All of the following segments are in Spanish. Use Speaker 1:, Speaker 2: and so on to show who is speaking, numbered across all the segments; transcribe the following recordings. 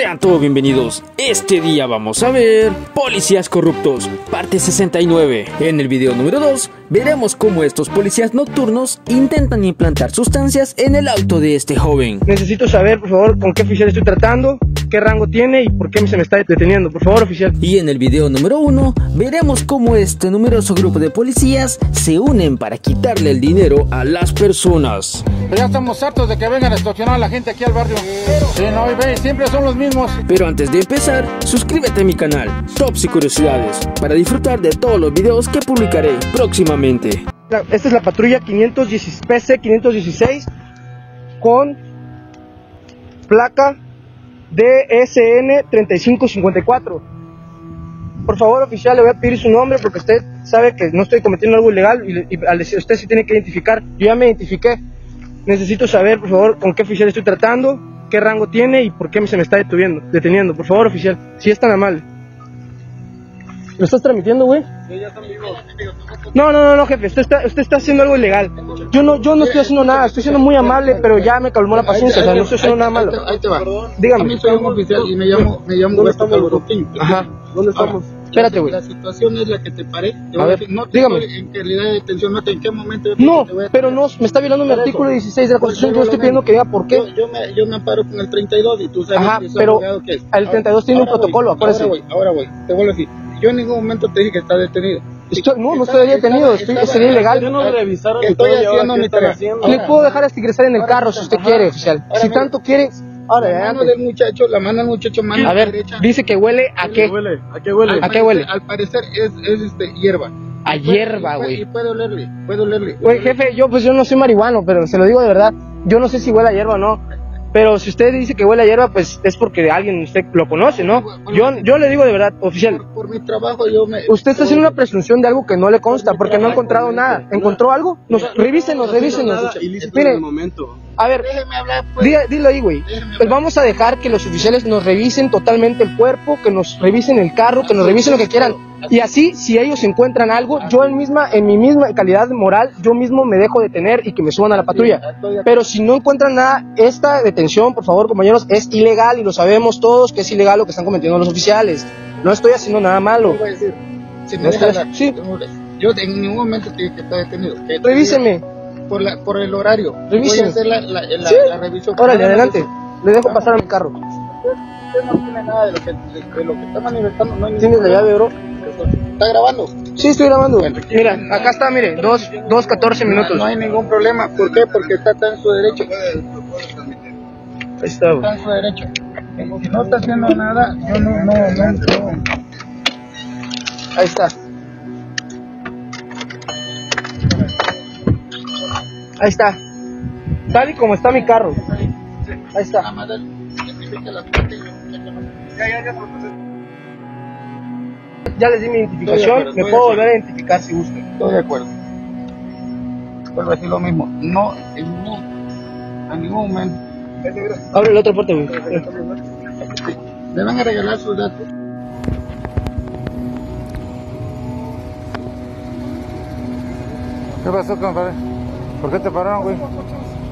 Speaker 1: Sean todos bienvenidos. Este día vamos a ver Policías Corruptos, parte 69. En el video número 2 veremos cómo estos policías nocturnos intentan implantar sustancias en el auto de este joven.
Speaker 2: Necesito saber, por favor, con qué oficial estoy tratando, qué rango tiene y por qué se me está deteniendo. Por favor, oficial.
Speaker 1: Y en el video número 1 veremos cómo este numeroso grupo de policías se unen para quitarle el dinero a las personas.
Speaker 3: Ya estamos hartos de que vengan a extorsionar a la gente aquí al barrio. Sí, no, y ve, siempre son los mismos.
Speaker 1: Pero antes de empezar, suscríbete a mi canal, Tops y Curiosidades, para disfrutar de todos los videos que publicaré próximamente.
Speaker 2: Esta es la patrulla 516, PC 516 con placa DSN 3554. Por favor, oficial, le voy a pedir su nombre porque usted sabe que no estoy cometiendo algo ilegal y, al decir usted se tiene que identificar. Yo ya me identifiqué. Necesito saber, por favor, con qué oficial estoy tratando, qué rango tiene y por qué se me está deteniendo. deteniendo. Por favor, oficial, si es tan amable. ¿Lo estás transmitiendo, güey? No, no, no, no, jefe, usted está, usted está haciendo algo ilegal. Yo no, yo no estoy haciendo nada, estoy siendo muy amable, pero ya me calmó la paciencia, o sea, no estoy haciendo nada malo.
Speaker 3: Ahí te va.
Speaker 2: Dígame.
Speaker 3: A mí soy un oficial y me llamo, me llamo Beto Calvorotín.
Speaker 2: Ajá, ¿dónde estamos? Espérate, güey.
Speaker 3: La situación es la que te paré. Te
Speaker 2: A ver,
Speaker 3: decir, no
Speaker 2: dígame.
Speaker 3: en calidad de detención, no te en qué momento.
Speaker 2: No,
Speaker 3: te voy a-
Speaker 2: pero no, me está violando mi artículo 16 de la Constitución, yo estoy pidiendo que diga por qué.
Speaker 3: yo, me, yo me amparo con el 32 y tú sabes
Speaker 2: Ajá,
Speaker 3: que
Speaker 2: pero
Speaker 3: que es.
Speaker 2: el 32 tiene un
Speaker 3: Ahora
Speaker 2: protocolo, acuérdese.
Speaker 3: Ahora voy, ahora voy. Te vuelvo a decir. Yo en ningún momento te dije que estás detenido.
Speaker 2: Estoy- no, no estoy detenido, estoy, sería ilegal.
Speaker 3: revisaron Estoy haciendo mi tarea.
Speaker 2: Le puedo dejar hasta ingresar en el carro si usted quiere, oficial. Si tanto quiere, ahora
Speaker 3: La mano del muchacho, la mano del muchacho, mano
Speaker 2: A ver,
Speaker 3: derecha.
Speaker 2: dice que huele a qué?
Speaker 3: ¿A qué huele?
Speaker 2: ¿A qué huele?
Speaker 3: Al parecer es, es este, hierba.
Speaker 2: A
Speaker 3: Y
Speaker 2: hierba, güey.
Speaker 3: Y puede olerle, puede olerle.
Speaker 2: Oye, jefe, yo pues yo no soy marihuano, pero se lo digo de verdad. Yo no sé si huele a hierba o no. Pero si usted dice que huele a hierba, pues es porque alguien usted lo conoce, ¿no? Yo, yo le digo de verdad, oficial.
Speaker 3: Por, por mi trabajo yo me...
Speaker 2: Usted está haciendo una presunción de algo que no le consta, porque no ha encontrado nada. ¿Encontró algo? Nos, revísenos, revísenos. Mire, a ver,
Speaker 3: Déjeme hablar, pues.
Speaker 2: Dilo ahí, güey. Pues vamos a dejar que los oficiales nos revisen totalmente el cuerpo, que nos revisen el carro, que nos revisen lo que quieran. Y así, si ellos encuentran algo, yo en misma, en mi misma calidad moral, yo mismo me dejo detener y que me suban a la patrulla. Pero si no encuentran nada, esta detención, por favor, compañeros, es ilegal y lo sabemos todos que es ilegal lo que están cometiendo los oficiales. No estoy haciendo nada malo.
Speaker 3: Voy a decir, si me
Speaker 2: No
Speaker 3: hablar,
Speaker 2: sí.
Speaker 3: Yo en ningún momento te que está detenido. Que
Speaker 2: Revíseme.
Speaker 3: Por, la, por el horario. Voy
Speaker 2: Revíseme.
Speaker 3: a hacer la, la, la,
Speaker 2: Sí.
Speaker 3: la revisión.
Speaker 2: Órale, adelante.
Speaker 3: eso.
Speaker 2: Le dejo pasar a mi carro.
Speaker 3: Usted no tiene nada de lo que, de, de lo que está manifestando. No
Speaker 2: ¿Tienes la llave, bro?
Speaker 3: ¿Está grabando?
Speaker 2: Sí, estoy grabando. Mira, acá está, mire, dos, dos, 14 minutos.
Speaker 3: No hay ningún problema. ¿Por qué? Porque está, está en su derecho.
Speaker 2: Ahí está, güey.
Speaker 3: Está en su derecho. Si no está haciendo nada, yo no, no, no, no.
Speaker 2: Ahí está. Ahí está. Tal y como está mi carro. Ahí está.
Speaker 3: Nada más identifique
Speaker 2: Ya les di mi identificación.
Speaker 3: acuerdo,
Speaker 2: Me puedo volver a identificar si gustan.
Speaker 3: Estoy de acuerdo. Vuelvo a decir lo mismo. No, en ningún, en ningún momento.
Speaker 2: Abre la otra puerta, güey.
Speaker 3: Le van a regalar sus datos.
Speaker 4: ¿Qué pasó, compadre? ¿Por qué te pararon, güey?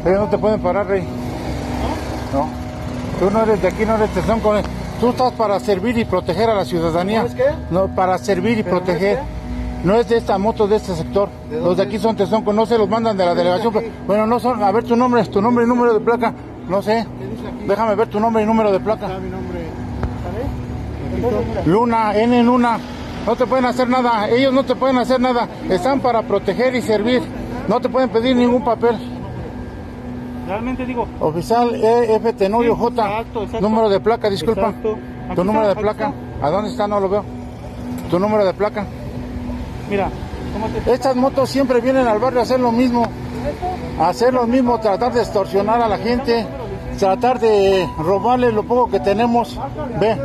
Speaker 4: Ellos no te pueden parar, rey. No. Tú no eres de aquí, no eres de Tesón. con- Tú estás para servir y proteger a la ciudadanía.
Speaker 2: ¿Sabes qué?
Speaker 4: No, para servir y
Speaker 2: ¿Pero no es
Speaker 4: proteger. No es de esta moto, de este sector. Los de aquí son Tesonco, no se los mandan de la delegación. Bueno, no son. A ver tu nombre, tu nombre y número de placa. No sé. Déjame ver tu nombre y número de placa. Luna, N Luna. No te pueden hacer nada. Ellos no te pueden hacer nada. Están para proteger y servir. No te pueden pedir ningún papel.
Speaker 5: Realmente digo,
Speaker 4: Oficial EF Tenorio
Speaker 5: Sí,
Speaker 4: J.
Speaker 5: exacto, exacto.
Speaker 4: Número de placa, disculpa. Tu número de
Speaker 5: está,
Speaker 4: placa. ¿A dónde está? No lo veo. Tu número de placa.
Speaker 5: mira, ¿cómo te
Speaker 4: Estas motos siempre vienen al barrio a hacer lo mismo. A hacer lo mismo, tratar de extorsionar a la gente. Tratar de robarle lo poco que tenemos. Ve.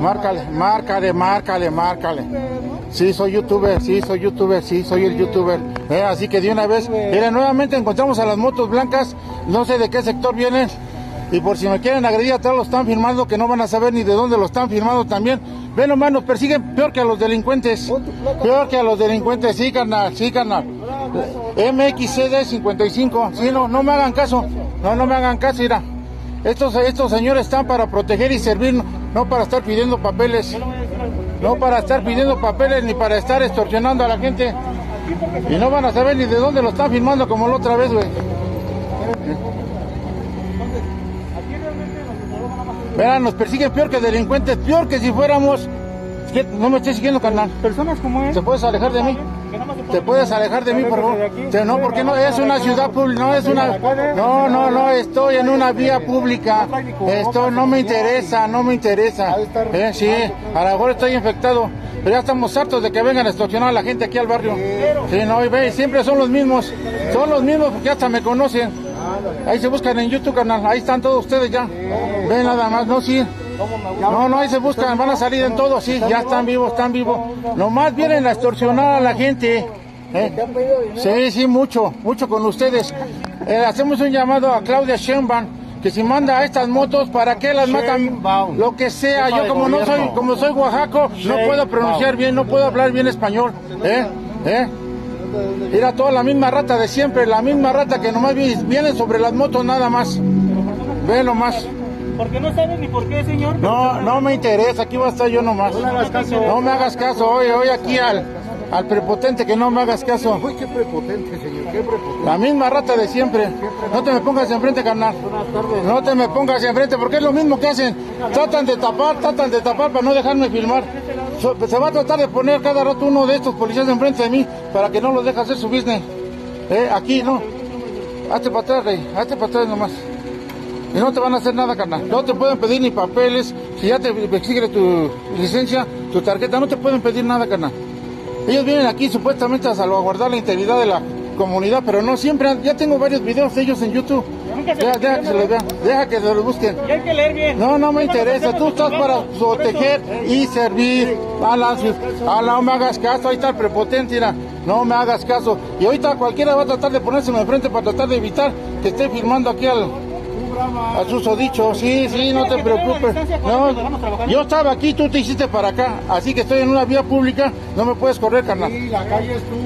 Speaker 4: Márcale, márcale, márcale, márcale. Sí, soy youtuber, sí, soy youtuber, sí, soy el youtuber. Eh, así que de una vez, mira, nuevamente encontramos a las motos blancas, no sé de qué sector vienen. Y por si me quieren agredir, atrás lo están firmando, que no van a saber ni de dónde lo están firmando también. Ven nomás, nos persiguen peor que a los delincuentes. Peor que a los delincuentes, sí, carnal, sí, carnal. MXCD 55, sí, no, no me hagan caso. No, no me hagan caso, mira. Estos, estos señores están para proteger y servir, no para estar pidiendo papeles. No para estar pidiendo papeles ni para estar extorsionando a la gente. Y no van a saber ni de dónde lo están filmando como la otra vez, güey. Verán, nos persiguen peor que delincuentes, peor que si fuéramos... Es que no me estés siguiendo, carnal.
Speaker 5: Personas como él.
Speaker 4: ¿Te puedes alejar de mí? ¿Te puedes alejar de mí, por favor? No, porque no es una ciudad pública, no es una... No, no, no, estoy en una vía pública. Esto no me interesa, no me interesa. Eh, sí, a lo mejor estoy infectado, pero ya estamos hartos de que vengan a extorsionar a la gente aquí al barrio. Sí, no, y ve, siempre son los mismos. Son los mismos porque hasta me conocen. Ahí se buscan en YouTube, canal. Ahí están todos ustedes ya. Ven nada más, no, sí. No, no, ahí se buscan, van a salir en todo, sí, ya están vivos, están vivos. Nomás vienen a extorsionar a la gente. ¿eh? Sí, sí, mucho, mucho con ustedes. Eh, hacemos un llamado a Claudia Sheinbaum que si manda a estas motos, ¿para qué las matan? Lo que sea, yo como no soy, como soy oaxaco, no puedo pronunciar bien, no puedo hablar bien español. ¿Eh? ¿Eh? Era toda la misma rata de siempre, la misma rata que nomás vi- vienen sobre las motos nada más. Ve nomás.
Speaker 5: Porque no saben ni por qué, señor.
Speaker 4: No, no me interesa, aquí voy a estar yo nomás. No me hagas caso, hoy, hoy aquí al, al prepotente que no me hagas caso.
Speaker 3: Uy, qué prepotente, señor, qué prepotente.
Speaker 4: La misma rata de siempre. No te me pongas enfrente, carnal. No te me pongas enfrente, porque es lo mismo que hacen. Tratan de tapar, tratan de tapar para no dejarme filmar. Se va a tratar de poner cada rato uno de estos policías enfrente de mí para que no los deje hacer su business. Eh, aquí no. Hazte para atrás, rey. Hazte para atrás nomás. Y no te van a hacer nada, carnal. No te pueden pedir ni papeles. Si ya te exigen tu licencia, tu tarjeta, no te pueden pedir nada, carnal. Ellos vienen aquí supuestamente a salvaguardar la integridad de la comunidad, pero no siempre. Ya tengo varios videos de ellos en YouTube.
Speaker 5: Nunca se
Speaker 4: Deja, deja que se los vean. Deja que se los busquen.
Speaker 5: Y hay que leer bien.
Speaker 4: No, no me
Speaker 5: ¿Qué van a
Speaker 4: interesa. Tú estás para proteger y servir a la, a la no me hagas caso. Ahí está el prepotente, mira. No me hagas caso. Y ahorita cualquiera va a tratar de ponérseme enfrente para tratar de evitar que esté filmando aquí al, al susodicho. Sí, sí, no te preocupes. No, yo estaba aquí, tú te hiciste para acá. Así que estoy en una vía pública. No me puedes correr, carnal.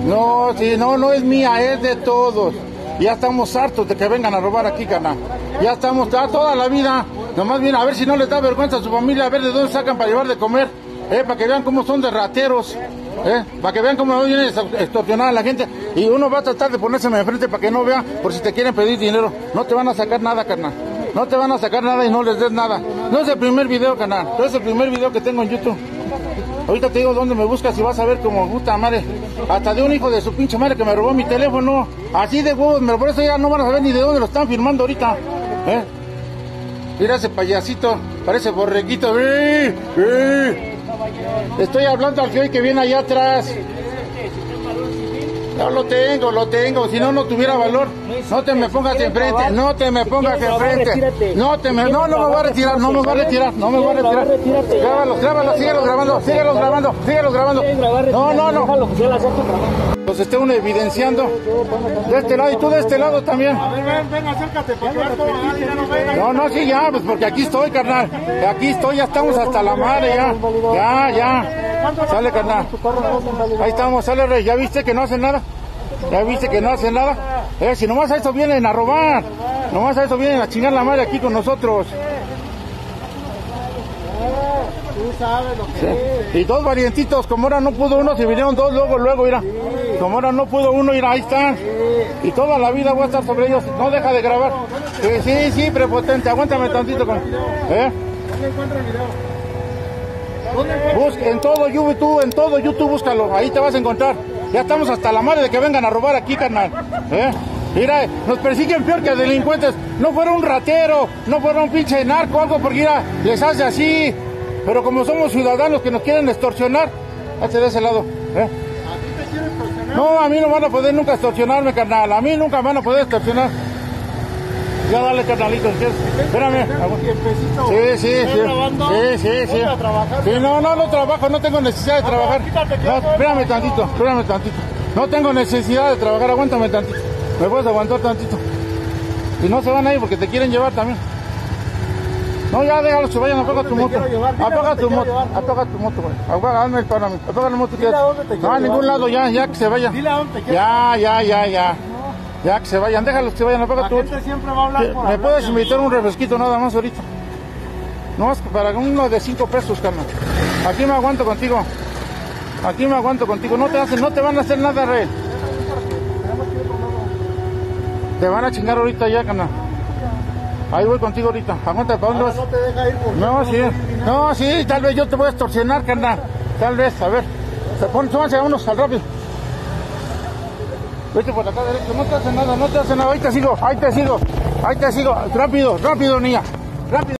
Speaker 4: No, sí, no, no es mía, es de todos. Ya estamos hartos de que vengan a robar aquí, carnal. Ya estamos ya toda la vida. Nomás bien, a ver si no les da vergüenza a su familia, a ver de dónde sacan para llevar de comer. Eh, para que vean cómo son de rateros. Eh, para que vean cómo vienen a extorsionar a la gente. Y uno va a tratar de ponérseme enfrente para que no vea por si te quieren pedir dinero. No te van a sacar nada, carnal. No te van a sacar nada y no les des nada. No es el primer video, carnal. No es el primer video que tengo en YouTube. Ahorita te digo dónde me buscas y vas a ver como puta madre. Hasta de un hijo de su pinche madre que me robó mi teléfono. Así de huevos, pero por eso ya no van a saber ni de dónde lo están filmando ahorita. ¿Eh? Mira ese payasito, parece borreguito. ¡Eh! ¡Eh! Estoy hablando al que hoy que viene allá atrás. No lo tengo, lo tengo. Si no, no tuviera valor. No te me pongas enfrente. No te me pongas enfrente. No te me, no, no me voy a retirar. No me voy a retirar. No me voy a retirar. Grábalos, grábalos, síguelos grabando, síguelos grabando, síguelos grabando. No, no, no. Los esté uno evidenciando. De este lado y tú de este lado también.
Speaker 3: A ver, ven, ven, acércate para que veas. No,
Speaker 4: no, sí, ya, pues porque aquí estoy, carnal. Aquí estoy, ya estamos hasta la madre, ya. Ya, ya. Sale, carnal. Ahí estamos, sale, rey. ¿Ya viste que no hacen nada? ¿Ya viste que no hacen nada? Eh, si nomás a eso vienen a robar. Nomás a eso vienen a chingar la madre aquí con nosotros. Y dos variantitos, como ahora no pudo uno, se vinieron dos luego, luego, mira. Como ahora no pudo uno, mira, ahí están. Y toda la vida voy a estar sobre ellos. No deja de grabar. Sí, sí, sí, prepotente. Aguántame tantito con. ¿Eh?
Speaker 3: ¿Dónde encuentra el video?
Speaker 4: Busca en todo YouTube, en todo YouTube búscalo, ahí te vas a encontrar. Ya estamos hasta la madre de que vengan a robar aquí, carnal. ¿Eh? Mira, nos persiguen peor que delincuentes. No fuera un ratero, no fuera un pinche narco, algo porque mira, les hace así. Pero como somos ciudadanos que nos quieren extorsionar, hazte de ese lado. ¿eh?
Speaker 3: ¿A ti te quieren extorsionar?
Speaker 4: No, a mí no van a poder nunca extorsionarme, carnal. A mí nunca van a poder extorsionar. Ya dale, carnalito. quieres. Espérame. Sí, sí,
Speaker 3: ¿Estás
Speaker 4: sí. Sí, sí, sí.
Speaker 3: Trabajar.
Speaker 4: Sí, no, no, no trabajo, no tengo necesidad de trabajar. No,
Speaker 3: quítate.
Speaker 4: espérame tantito, espérame tantito. No tengo necesidad de trabajar, aguántame tantito. Me puedes aguantar tantito. Y no se van ahí porque te quieren llevar también. No, ya déjalos que vayan, apaga tu moto. Apaga tu moto, apaga tu moto, güey. Apaga, el mí. Apaga la moto.
Speaker 3: Dile a dónde te
Speaker 4: No, a ningún lado, ya, ya que se vaya.
Speaker 3: Dile a dónde te quiero
Speaker 4: Ya, ya, ya, ya. Ya que se vayan, déjalos que se vayan, apaga
Speaker 5: La
Speaker 4: tú.
Speaker 5: gente siempre va a hablar por
Speaker 4: ¿Me
Speaker 5: hablar,
Speaker 4: puedes invitar un refresquito nada más ahorita? No, es que para uno de cinco pesos, carnal. Aquí me aguanto contigo. Aquí me aguanto contigo. No te hacen, no te van a hacer nada, rey. Te van a chingar ahorita ya, carnal. Ahí voy contigo ahorita. Aguanta, ¿para dónde vas?
Speaker 5: No te deja ir por
Speaker 4: No, sí. No, sí, tal vez yo te voy a extorsionar, carnal. Tal vez, a ver. Se ponen, súbanse a unos al rápido. Vete por acá derecho, no te hace nada, no te hace nada. Ahí te sigo, ahí te sigo, ahí te sigo. Rápido, rápido, niña. Rápido.